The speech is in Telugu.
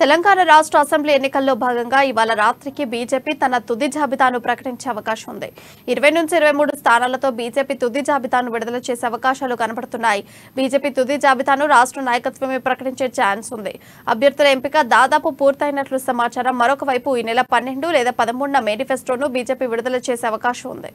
తెలంగాణ రాష్ట్ర అసెంబ్లీ ఎన్నికల్లో భాగంగా ఇవాళ రాత్రికి బీజేపీ తన తుది జాబితాను ప్రకటించే అవకాశం ఉంది. ఇరవై నుంచి ఇరవై మూడు స్థానాలతో బీజేపీ తుది జాబితాను విడుదల చేసే అవకాశాలు కనబడుతున్నాయి. బీజేపీ తుది జాబితాను రాష్ట్ర నాయకత్వమే ప్రకటించే ఛాన్స్ ఉంది. అభ్యర్థుల ఎంపిక దాదాపు పూర్తయినట్లు సమాచారం. మరొక వైపు ఈ నెల పన్నెండు లేదా పదమూడున మేనిఫెస్టోను బీజేపీ విడుదల చేసే అవకాశం ఉంది.